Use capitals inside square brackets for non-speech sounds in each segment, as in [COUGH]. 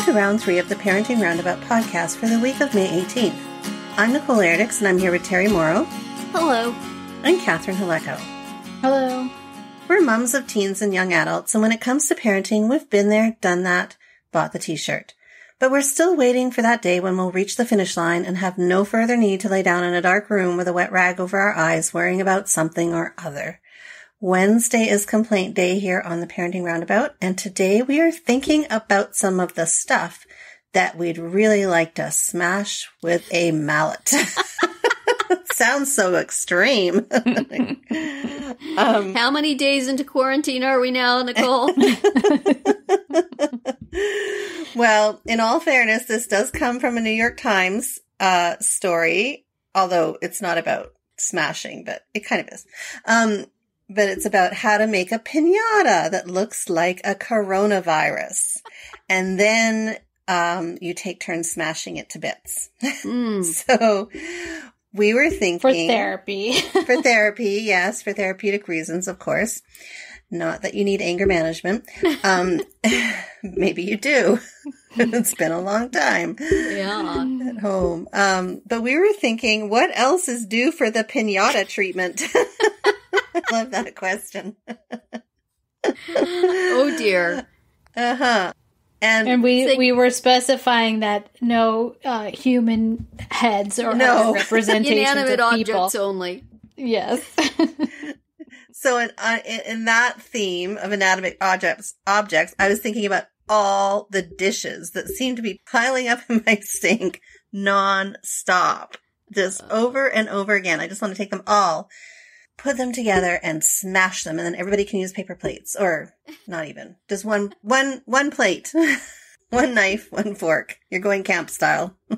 Welcome to round three of the Parenting Roundabout podcast for the week of May 18th. I'm Nicole Erdix, and I'm here with Terri Mauro Hello. and Catherine Holecko. Hello. We're mums of teens and young adults, and when it comes to parenting, we've been there, done that, bought the t-shirt. But we're still waiting for that day when we'll reach the finish line and have no further need to lay down in a dark room with a wet rag over our eyes worrying about something or other. Wednesday is complaint day here on the Parenting Roundabout, and today we are thinking about some of the stuff that we'd really like to smash with a mallet. [LAUGHS] Sounds so extreme. [LAUGHS] um, How many days into quarantine are we now, Nicole? [LAUGHS] well, in all fairness, this does come from a New York Times uh, story, although it's not about smashing, but it kind of is. Um, but it's about how to make a pinata that looks like a coronavirus. And then um, you take turns smashing it to bits. Mm. [LAUGHS] So we were thinking [LAUGHS] For therapy. [LAUGHS] for therapy, yes, for therapeutic reasons, of course. Not that you need anger management. Um, maybe you do. it's been a long time Yeah. at home. Um, but we were thinking, what else is due for the pinata treatment? I [LAUGHS] love that question. [LAUGHS] Oh dear. Uh huh. And, and we Think- we were specifying that no uh, human heads or No. [LAUGHS] representations Inanimate of people. objects only. Yes. so in, uh, in in that theme of inanimate objects, objects, I was thinking about all the dishes that seem to be piling up in my sink non-stop, just over and over again. I just want to take them all, put them together and smash them. And then everybody can use paper plates or not even just one, one, one plate, [LAUGHS] one knife, one fork. You're going camp style. [LAUGHS]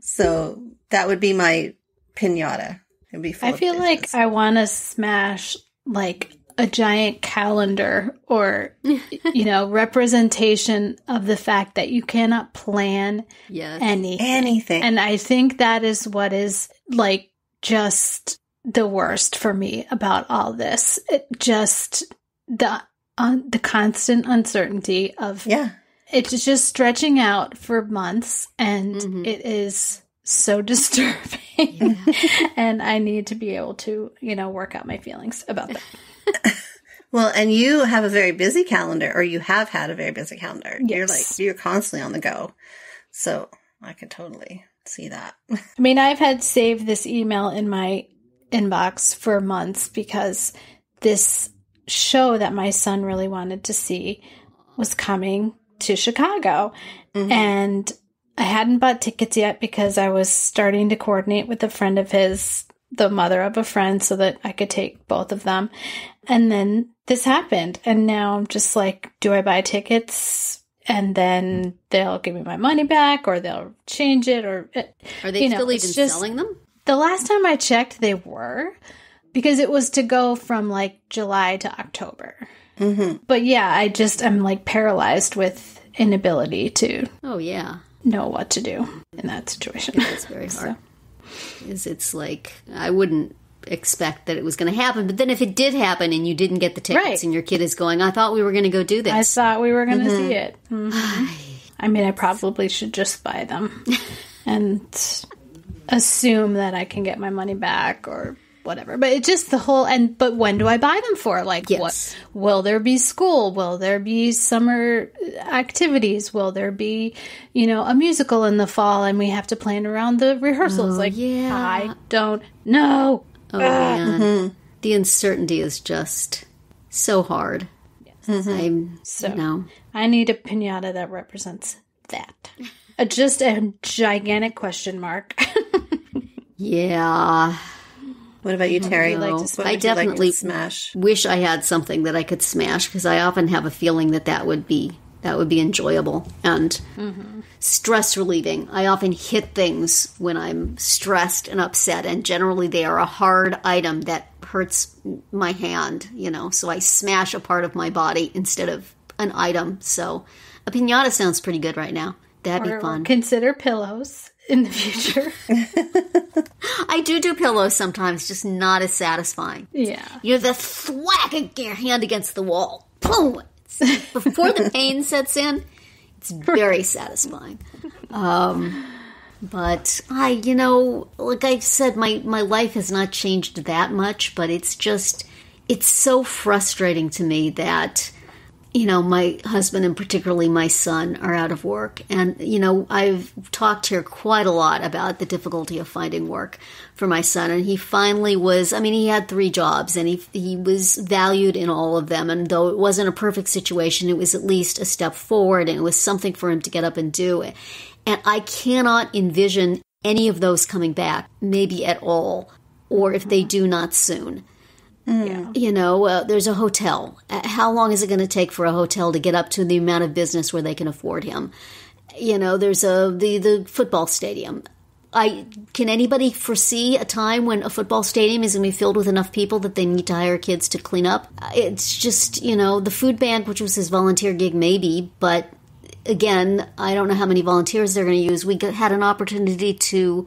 so that would be my pinata. It'd be full I feel like. I want to smash like a giant calendar or [LAUGHS] you know representation of the fact that you cannot plan Yes. anything. anything. And I think that is what is like just the worst for me about all this. It just the un the constant uncertainty of yeah. it's just stretching out for months and Mhm. it is so [LAUGHS] disturbing. and I need to be able to, you know, work out my feelings about that. [LAUGHS] Well, and you have a very busy calendar, or you have had a very busy calendar. You're like, you're constantly on the go. So I could totally see that. [LAUGHS] I mean, I've had saved this email in my inbox for months because this show that my son really wanted to see was coming to Chicago. Mhm. And I hadn't bought tickets yet because I was starting to coordinate with a friend of his, the mother of a friend, so that I could take both of them. And then this happened. And now I'm just like, do I buy tickets? And then they'll give me my money back or they'll change it or Are they you know, still even just- selling them? the last time I checked, they were because it was to go from like July to October. hmm But yeah, I just i'm like paralyzed with inability to Oh yeah. know what to do in that situation. It's very [LAUGHS] hard. Is it's like I wouldn't expect that it was going to happen, but then if it did happen and you didn't get the tickets Right. and your kid is going, I thought we were going to go do this. I thought we were going to see it. Mhm. [SIGHS] I mean, I probably should just buy them [LAUGHS] and assume that I can get my money back or whatever. But it's just the whole and but when do I buy them for? Like Yes. what will there be school? Will there be summer activities? Will there be, you know, a musical in the fall and we have to plan around the rehearsals? like yeah. I don't know. Oh man, the uncertainty is just so hard. I'm So- you know. I need a pinata that represents that. Uh, just a gigantic question mark. [LAUGHS] Yeah. What about you, Terri? like to what smash? would I you like definitely- smash. Wish I had something that I could smash because I often have a feeling that that would be that would be enjoyable and stress relieving. I often hit things when I'm stressed and upset, and generally they are a hard item that hurts my hand. You know, so I smash a part of my body instead of an item. So a pinata sounds pretty good right now. That'd or, be fun. consider pillows in the future. [LAUGHS] I do do pillows sometimes, just not as satisfying. yeah. You're the thwack of your hand against the wall. Boom! Before the pain sets in, it's very satisfying. Um, but I, you know, like I've said, my my life has not changed that much, but it's just it's so frustrating to me that you know, my husband and particularly my son are out of work. And, you know, I've talked here quite a lot about the difficulty of finding work for my son. And he finally was, I mean, he had three jobs and he, he was valued in all of them. And though it wasn't a perfect situation, it was at least a step forward and it was something for him to get up and do. And I cannot envision any of those coming back, maybe at all, or if they do not soon. Yeah. You know, uh, there's a hotel. Uh, how long is it going to take for a hotel to get up to the amount of business where they can afford him? You know, there's a the the football stadium. I can anybody foresee a time when a football stadium is going to be filled with enough people that they need to hire kids to clean up? It's just you know the food bank, which was his volunteer gig, maybe, but again, I don't know how many volunteers they're going to use. We had an opportunity to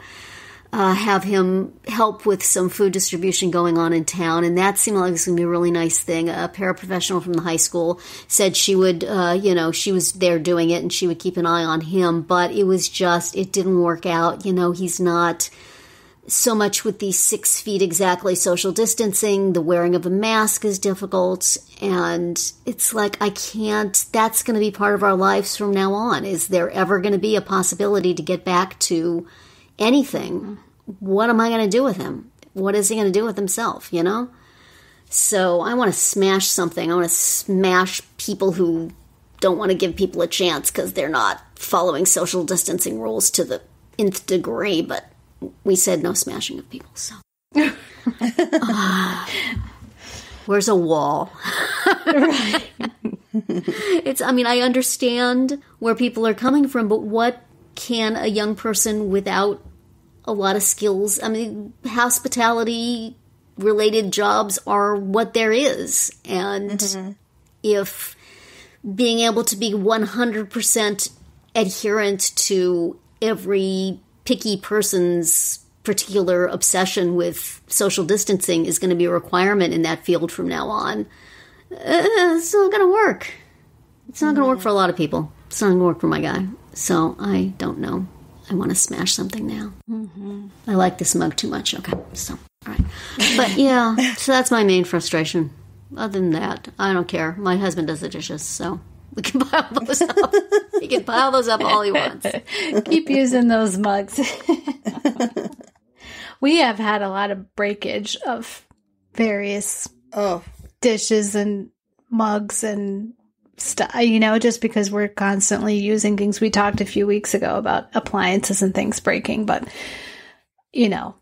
uh, have him help with some food distribution going on in town, and that seemed like it was going to be a really nice thing. A paraprofessional from the high school said she would, uh, you know, she was there doing it and she would keep an eye on him, but it was just, it didn't work out. You know, he's not so much with the six feet exactly social distancing. The wearing of a mask is difficult, and it's like, I can't, that's going to be part of our lives from now on. Is there ever going to be a possibility to get back to anything, what am I going to do with him? What is he going to do with himself, you know? So I want to smash something. I want to smash people who don't want to give people a chance because they're not following social distancing rules to the nth degree. But we said no smashing of people, so. uh, [LAUGHS] where's a wall? it's, I mean, I understand where people are coming from, but what can a young person without a lot of skills. I mean, hospitality related jobs are what there is. And mm-hmm. if being able to be 100% adherent to every picky person's particular obsession with social distancing is going to be a requirement in that field from now on, uh, it's not going to work. It's not mm-hmm. going to work for a lot of people. It's not going to work for my guy. So I don't know. I want to smash something now. Mm-hmm. I like this mug too much. Okay, so all right, but yeah, so that's my main frustration. Other than that, I don't care. My husband does the dishes, so we can [LAUGHS] pile those up. he can pile those up all he wants. Keep using those mugs. we have had a lot of breakage of various oh dishes and mugs and stuff, you know, just because we're constantly using things. We talked a few weeks ago about appliances and things breaking, but, you know,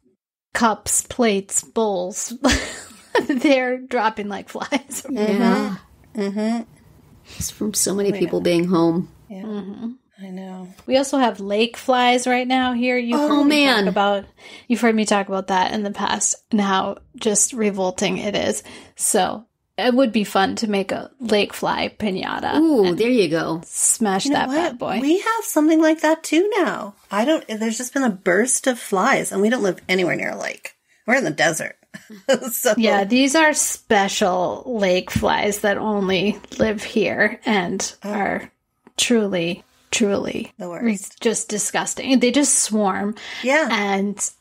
cups, plates, bowls, [LAUGHS] they're dropping like flies. [LAUGHS] Yeah. Mm-hmm. It's from so many people being home. Yeah. Mm-hmm. I know. We also have lake flies right now here. You've oh man, about you've heard me talk about that in the past and how just revolting it is. So it would be fun to make a lake fly pinata. Ooh, there you go. Smash you that bad boy. We have something like that too now. I don't, there's just been a burst of flies and we don't live anywhere near a lake. We're in the desert. [LAUGHS] so. Yeah, these are special lake flies that only live here and oh. are truly, truly the worst. just disgusting. They just swarm. Yeah. And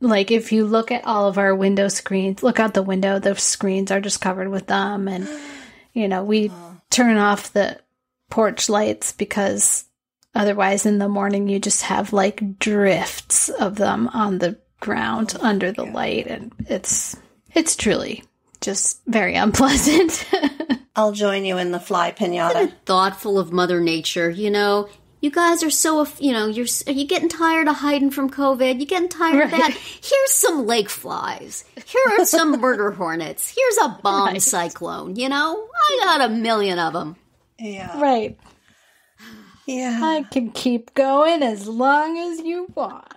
like if you look at all of our window screens, look out the window, the screens are just covered with them. And, you know, we turn off the porch lights because otherwise in the morning you just have like drifts of them on the ground oh, under the light. And it's, it's truly just very [LAUGHS] unpleasant. I'll join you in the fly pinata. Thoughtful of Mother Nature, you know you guys are so you know you're are you getting tired of hiding from covid. You getting tired right. of that. [LAUGHS] Here's some lake flies. Here are some [LAUGHS] murder hornets. Here's a bomb right. cyclone you know? I got a million of them yeah. Right. Yeah. I can keep going as long as you [LAUGHS] want.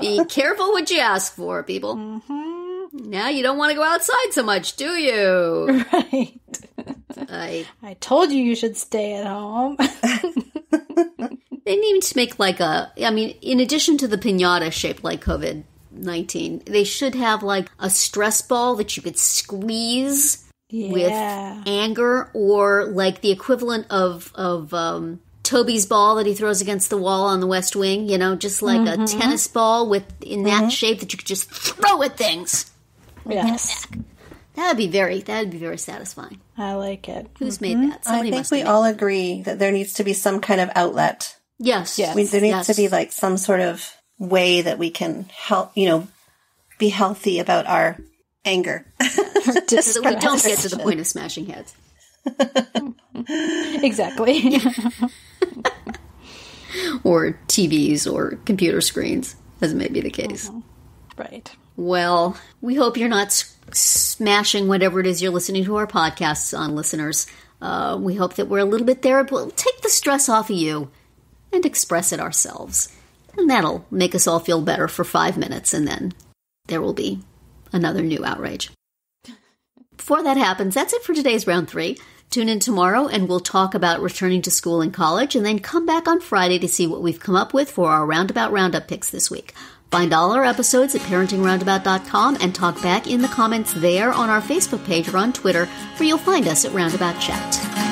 Be careful what you ask for people. Mm-hmm. now you don't want to go outside so much do you? Right. I I told you you should stay at home. [LAUGHS] they need to make like a. I mean, in addition to the pinata shaped like COVID nineteen, they should have like a stress ball that you could squeeze Yeah. with anger or like the equivalent of of um, Toby's ball that he throws against the wall on the West Wing. You know, just like a tennis ball with in that shape that you could just throw at things. yes. That would be very that would be very satisfying. I like it. Who's made mm-hmm. that? I Somebody think must we have made all agree that there needs to be some kind of outlet. Yes. Yes. We, there needs Yes. to be like some sort of way that we can help, you know, be healthy about our anger. so that we don't [LAUGHS] get to the point of smashing heads. [LAUGHS] exactly. [LAUGHS] Or TVs or computer screens, as may be the case. Mm-hmm. right. Well, we hope you're not s- smashing whatever it is you're listening to our podcasts on, listeners. Uh, we hope that we're a little bit there. We'll take the stress off of you and express it ourselves. And that'll make us all feel better for five minutes, and then there will be another new outrage. Before that happens, that's it for today's round three. Tune in tomorrow and we'll talk about returning to school and college, and then come back on Friday to see what we've come up with for our Roundabout Roundup picks this week. Find all our episodes at parentingroundabout.com and talk back in the comments there on our Facebook page or on Twitter, where you'll find us at Roundabout Chat.